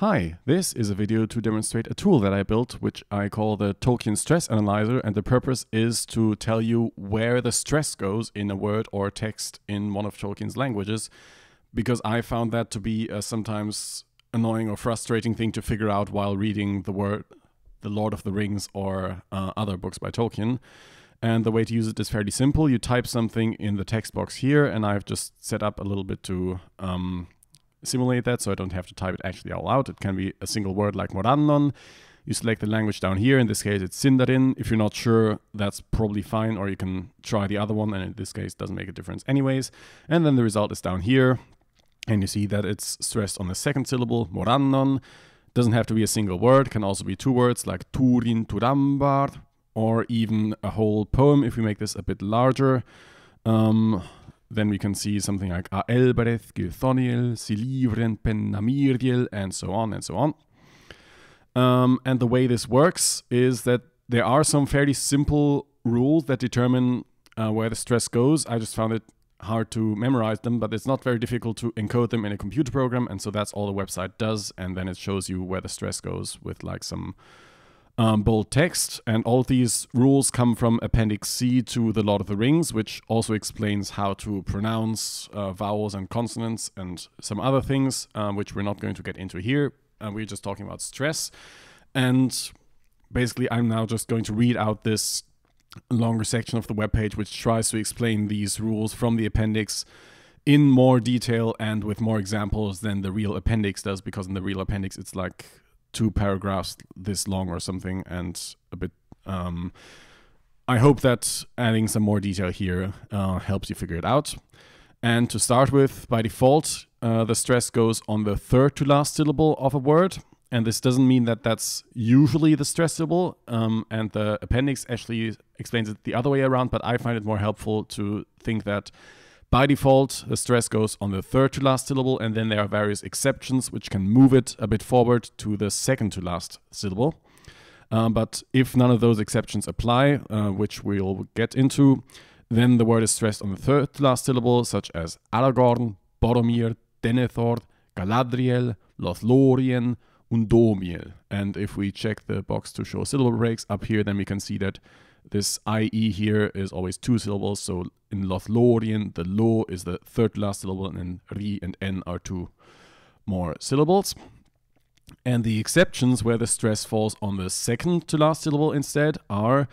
Hi, this is a video to demonstrate a tool that I built, which I call the Tolkien Stress Analyzer, and the purpose is to tell you where the stress goes in a word or text in one of Tolkien's languages, because I found that to be a sometimes annoying or frustrating thing to figure out while reading the word The Lord of the Rings or uh, other books by Tolkien. And the way to use it is fairly simple. You type something in the text box here, and I've just set up a little bit to um, simulate that so I don't have to type it actually all out. It can be a single word like Morannon. You select the language down here. In this case, it's Sindarin. If you're not sure, that's probably fine, or you can try the other one, and in this case, doesn't make a difference anyways. And then the result is down here, and you see that it's stressed on the second syllable, Morannon. Doesn't have to be a single word, can also be two words like Turin, Turambar, or even a whole poem if we make this a bit larger. Um, then we can see something like Aelbereth, Gilthoniel, Silivren, Pennamirdiel, and so on and so on. Um, and the way this works is that there are some fairly simple rules that determine uh, where the stress goes. I just found it hard to memorize them, but it's not very difficult to encode them in a computer program. And so that's all the website does. And then it shows you where the stress goes with like some um, bold text. And all these rules come from Appendix C to The Lord of the Rings, which also explains how to pronounce uh, vowels and consonants and some other things, um, which we're not going to get into here. Uh, we're just talking about stress. And basically, I'm now just going to read out this longer section of the webpage, which tries to explain these rules from the appendix in more detail and with more examples than the real appendix does, because in the real appendix, it's like two paragraphs this long or something and a bit um, i hope that adding some more detail here uh, helps you figure it out. And to start with by default uh, the stress goes on the third to last syllable of a word and this doesn't mean that that's usually the stress syllable um, and the appendix actually explains it the other way around but i find it more helpful to think that by default, the stress goes on the third to last syllable, and then there are various exceptions which can move it a bit forward to the second to last syllable. Um, but if none of those exceptions apply, uh, which we'll get into, then the word is stressed on the third to last syllable, such as Aragorn, Boromir, Denethor, Galadriel, Lothlorien, Undomiel. And if we check the box to show syllable breaks up here, then we can see that this IE here is always two syllables. So in Lothlorien, the lo is the third last syllable, and then ri and n are two more syllables. And the exceptions where the stress falls on the second to last syllable instead are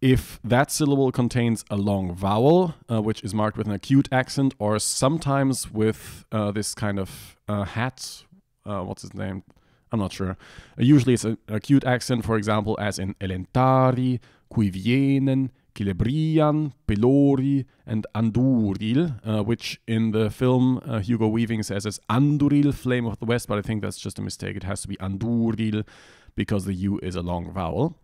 if that syllable contains a long vowel, uh, which is marked with an acute accent, or sometimes with uh, this kind of uh, hat. Uh, what's his name? I'm not sure. Uh, usually it's an acute accent, for example, as in Elentari, Cuivienen, Celebrian, Pelori, and Anduril, uh, which in the film uh, Hugo Weaving says as Anduril, Flame of the West, but I think that's just a mistake. It has to be Anduril because the U is a long vowel.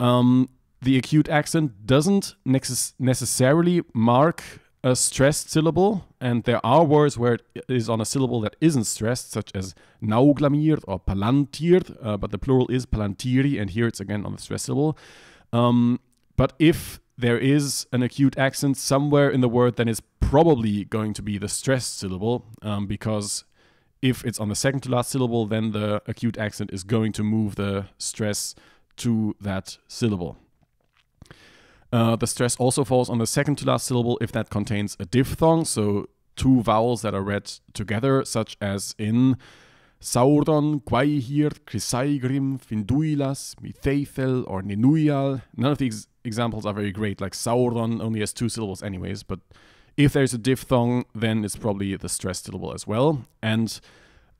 Um, the acute accent doesn't necess- necessarily mark a stressed syllable, and there are words where it is on a syllable that isn't stressed, such as nauglamir or palantir, uh, but the plural is palantiri, and here it's again on the stressed syllable. Um, but if there is an acute accent somewhere in the word, then it's probably going to be the stressed syllable um, because if it's on the second to last syllable, then the acute accent is going to move the stress to that syllable. Uh, the stress also falls on the second to last syllable if that contains a diphthong, so two vowels that are read together, such as in Sauron, Gwaihir, Crissaegrim, Finduilas, Mitheithel, or Nenuial. None of these examples are very great. Like Sauron only has two syllables, anyways, but if there's a diphthong, then it's probably the stressed syllable as well. And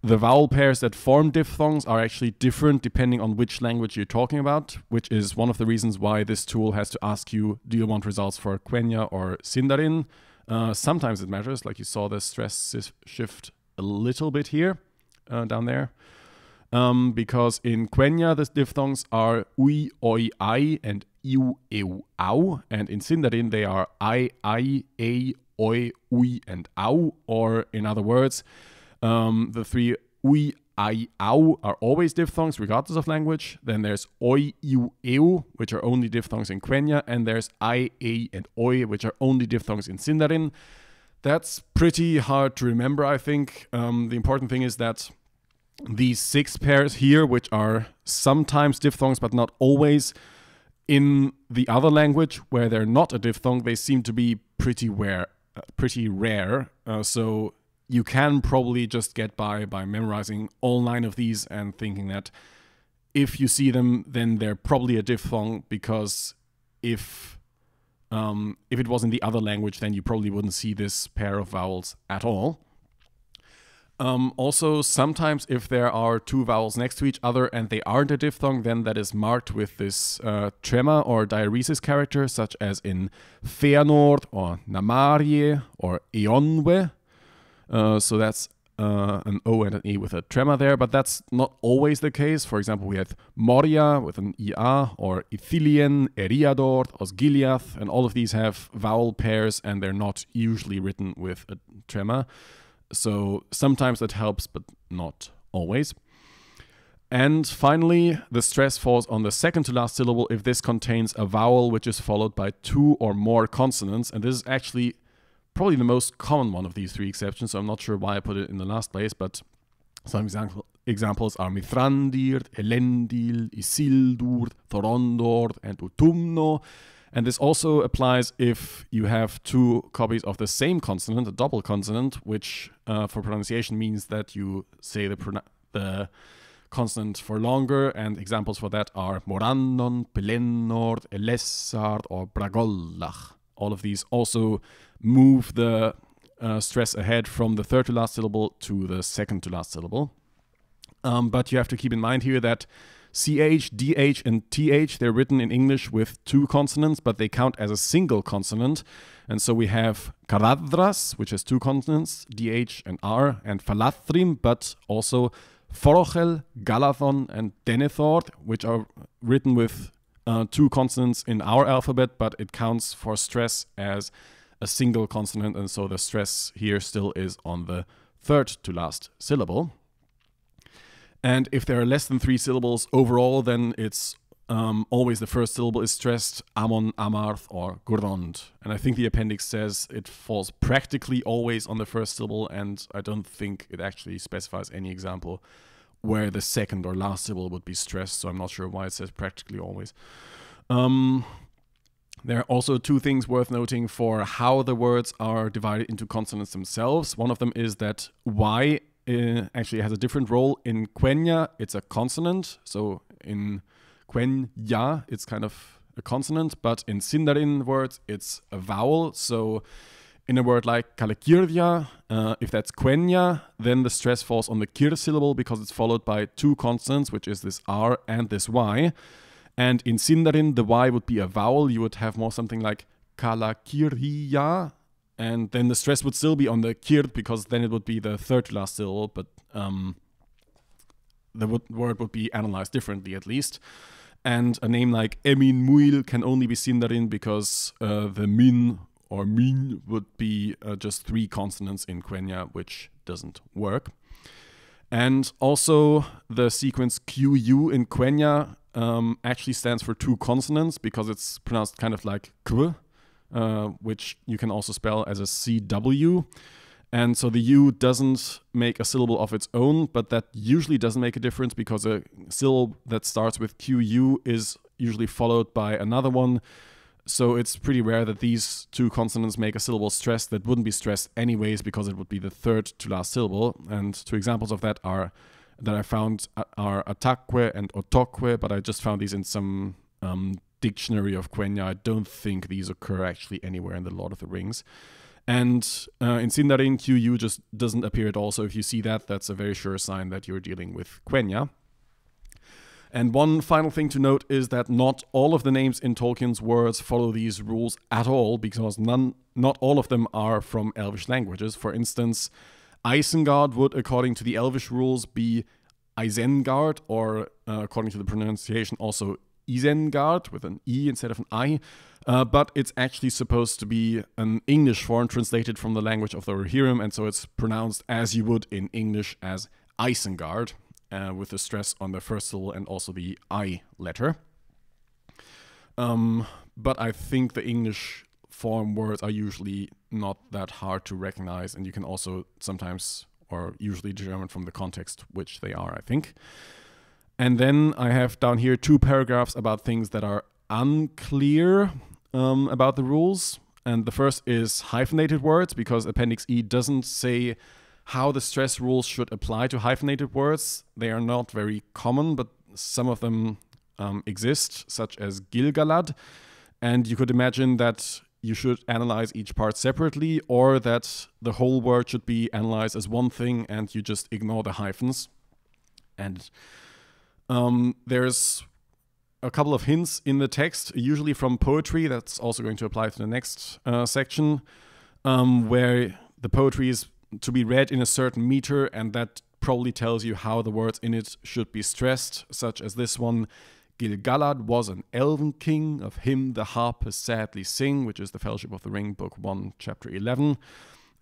the vowel pairs that form diphthongs are actually different depending on which language you're talking about, which is one of the reasons why this tool has to ask you do you want results for Quenya or Sindarin? Uh, sometimes it matters, like you saw the stress shift a little bit here uh, down there. Um, because in Quenya the diphthongs are ui, oi, i, and iu, eu, au, and in Sindarin they are ai i, i, e, oi, ui, and au, or in other words, um, the three ui, I, au are always diphthongs regardless of language. Then there's oi, iu, eu, which are only diphthongs in Quenya, and there's ai, i, e, and oi, which are only diphthongs in Sindarin. That's pretty hard to remember, I think. Um, the important thing is that these six pairs here, which are sometimes diphthongs but not always, in the other language where they're not a diphthong, they seem to be pretty rare. Uh, pretty rare. Uh, so you can probably just get by by memorizing all nine of these and thinking that if you see them, then they're probably a diphthong because if um, if it was in the other language, then you probably wouldn't see this pair of vowels at all. Um, also, sometimes if there are two vowels next to each other and they aren't a diphthong, then that is marked with this uh, tremor or diaeresis character, such as in Feanor or Namarie or Eonwe. Uh, so that's uh, an O and an E with a tremor there, but that's not always the case. For example, we have Moria with an IA, or Ithilien, Eriador, Osgiliath, and all of these have vowel pairs and they're not usually written with a tremor. So sometimes that helps, but not always. And finally, the stress falls on the second to last syllable if this contains a vowel which is followed by two or more consonants. And this is actually probably the most common one of these three exceptions, so I'm not sure why I put it in the last place, but some example, examples are Mithrandir, Elendil, Isildur, Thorondor, and Utumno. And this also applies if you have two copies of the same consonant, a double consonant, which uh, for pronunciation means that you say the, the consonant for longer. And examples for that are Morannon, Pelennor, Elessar, or Bragollach. All of these also move the uh, stress ahead from the third to last syllable to the second to last syllable. Um, but you have to keep in mind here that CH, DH, and TH, they're written in English with two consonants, but they count as a single consonant. And so we have Caradhras, which has two consonants, DH and R, and Falathrim, but also Forochel, Galadhon, and Denethor, which are written with uh, two consonants in our alphabet, but it counts for stress as a single consonant, and so the stress here still is on the third to last syllable. And if there are less than three syllables overall, then it's um, always the first syllable is stressed, Amon, Amarth, or Gurond. And I think the appendix says it falls practically always on the first syllable, and I don't think it actually specifies any example where the second or last syllable would be stressed, so I'm not sure why it says practically always. Um, there are also two things worth noting for how the words are divided into consonants themselves. One of them is that Y uh, actually has a different role. In Quenya, it's a consonant. So in Quenya, it's kind of a consonant, but in Sindarin words, it's a vowel. So in a word like Kalakirya, uh, if that's Quenya, then the stress falls on the kir syllable because it's followed by two consonants, which is this R and this Y. And in Sindarin, the Y would be a vowel. You would have more something like Kalakirya, and then the stress would still be on the kirt because then it would be the third last syllable, but um, the word would be analyzed differently at least. And a name like Emin Muil can only be seen Sindarin because uh, the min or min would be uh, just three consonants in Quenya, which doesn't work. And also the sequence QU in Quenya um, actually stands for two consonants because it's pronounced kind of like Kw, uh, which you can also spell as a CW. And so the U doesn't make a syllable of its own, but that usually doesn't make a difference because a syllable that starts with QU is usually followed by another one. So it's pretty rare that these two consonants make a syllable stressed that wouldn't be stressed anyways because it would be the third to last syllable. And two examples of that are that I found are atakwe and otokwe, but I just found these in some um, dictionary of Quenya. I don't think these occur actually anywhere in the Lord of the Rings. And uh, in Sindarin, QU just doesn't appear at all. So if you see that, that's a very sure sign that you're dealing with Quenya. And one final thing to note is that not all of the names in Tolkien's words follow these rules at all, because none, not all of them are from Elvish languages. For instance, Isengard would, according to the Elvish rules, be Isengard, or uh, according to the pronunciation, also Isengard with an E instead of an I. Uh, but it's actually supposed to be an English form translated from the language of the Rohirrim, and so it's pronounced as you would in English as Isengard, uh, with the stress on the first syllable and also the I letter. Um, but I think the English form words are usually not that hard to recognize, and you can also sometimes or usually determine from the context which they are, I think. And then I have down here two paragraphs about things that are unclear um, about the rules. And the first is hyphenated words, because Appendix E doesn't say how the stress rules should apply to hyphenated words. They are not very common, but some of them um, exist, such as Gilgalad. And you could imagine that you should analyze each part separately, or that the whole word should be analyzed as one thing and you just ignore the hyphens. And um, there's a couple of hints in the text, usually from poetry. That's also going to apply to the next uh, section, um, where the poetry is to be read in a certain meter, and that probably tells you how the words in it should be stressed, such as this one. Gilgalad was an elven king, of him the harpers sadly sing, which is the Fellowship of the Ring, Book 1, Chapter 11.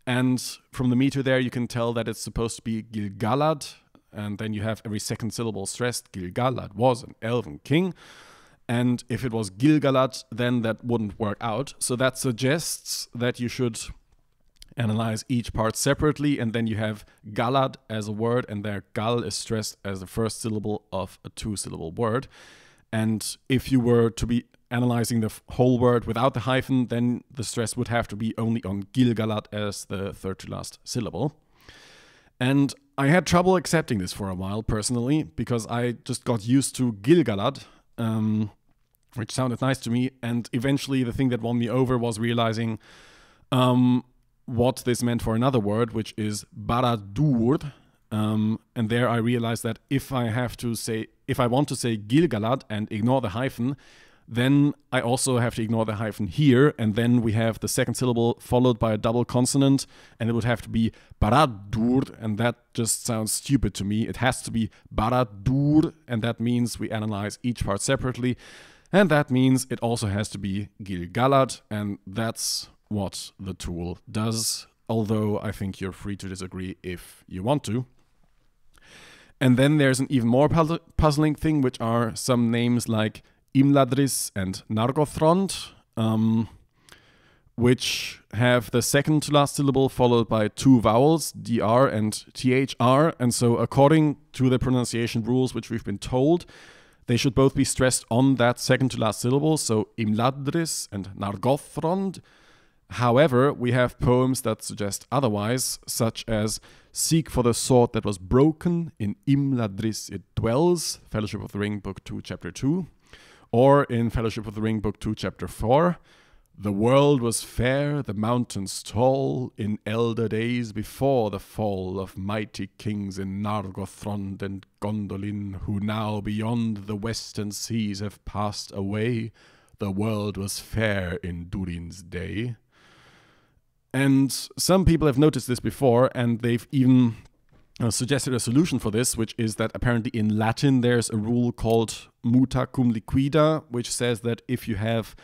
And from the meter there, you can tell that it's supposed to be Gilgalad, and then you have every second syllable stressed. Gilgalad was an elven king. And if it was Gilgalad, then that wouldn't work out. So that suggests that you should analyze each part separately, and then you have Galad as a word, and there Gal is stressed as the first syllable of a two syllable word. And if you were to be analyzing the whole word without the hyphen, then the stress would have to be only on Gilgalad as the third to last syllable. And I had trouble accepting this for a while personally because I just got used to Gilgalad, um, which sounded nice to me. And eventually, the thing that won me over was realizing um, what this meant for another word, which is Baradur. Um, and there I realized that if I have to say, if I want to say Gilgalad and ignore the hyphen, then I also have to ignore the hyphen here, and then we have the second syllable followed by a double consonant, and it would have to be Baradur, and that just sounds stupid to me. It has to be Baradur, and that means we analyze each part separately, and that means it also has to be Gilgalad, and that's what the tool does, although I think you're free to disagree if you want to. And then there's an even more puzzling thing, which are some names like Imladris and Nargothrond, um, which have the second to last syllable followed by two vowels, dr and thr. And so, according to the pronunciation rules which we've been told, they should both be stressed on that second to last syllable, so Imladris and Nargothrond. However, we have poems that suggest otherwise, such as Seek for the sword that was broken, in Imladris it dwells, Fellowship of the Ring, Book 2, Chapter 2. Or in Fellowship of the Ring, Book 2, Chapter 4, the world was fair, the mountains tall, in elder days before the fall of mighty kings in Nargothrond and Gondolin, who now beyond the western seas have passed away. The world was fair in Durin's day. And some people have noticed this before, and they've even suggested a solution for this, which is that apparently in Latin there's a rule called muta cum liquida, which says that if you have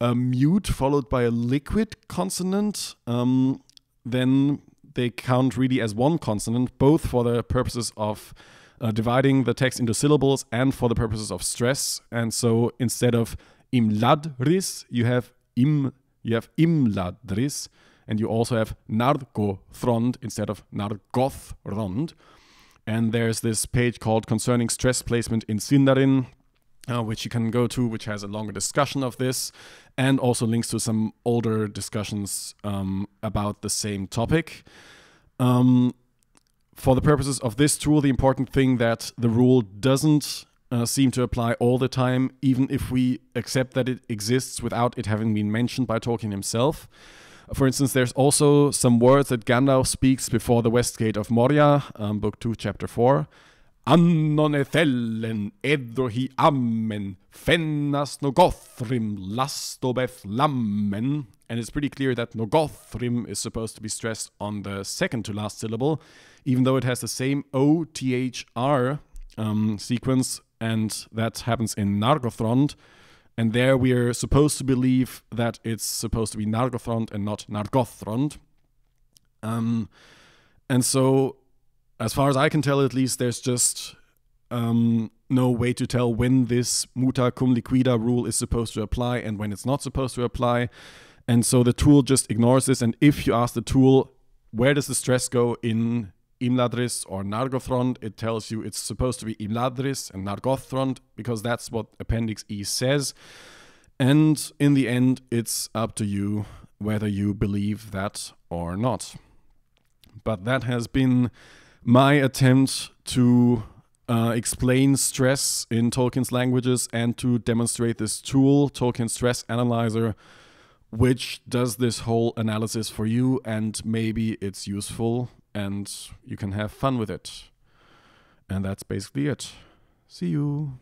a mute followed by a liquid consonant, um, then they count really as one consonant, both for the purposes of uh, dividing the text into syllables and for the purposes of stress. And so instead of imladris, you have im, you have imladris, and you also have Nargothrond instead of Nargothrond. And there's this page called Concerning Stress Placement in Sindarin, uh, which you can go to, which has a longer discussion of this, and also links to some older discussions um, about the same topic. Um, for the purposes of this tool, the important thing that the rule doesn't uh, seem to apply all the time, even if we accept that it exists without it having been mentioned by Tolkien himself. For instance, there's also some words that Gandalf speaks before the West Gate of Moria, um, Book 2, Chapter 4. Annon edhellen edrohi ammen fennas nogothrim lastobeth lammen. And it's pretty clear that nogothrim is supposed to be stressed on the second to last syllable, even though it has the same O T H R um, sequence, and that happens in Nargothrond. And there we are supposed to believe that it's supposed to be Nargothrond and not Nargothrond. Um, and so, as far as I can tell, at least, there's just um, no way to tell when this muta cum liquida rule is supposed to apply and when it's not supposed to apply. And so the tool just ignores this. And if you ask the tool, where does the stress go in Imladris or Nargothrond, it tells you it's supposed to be Imladris and Nargothrond because that's what Appendix E says. And in the end, it's up to you whether you believe that or not. But that has been my attempt to uh, explain stress in Tolkien's languages and to demonstrate this tool, Tolkien Stress Analyzer, which does this whole analysis for you, and maybe it's useful and you can have fun with it. And that's basically it. See you.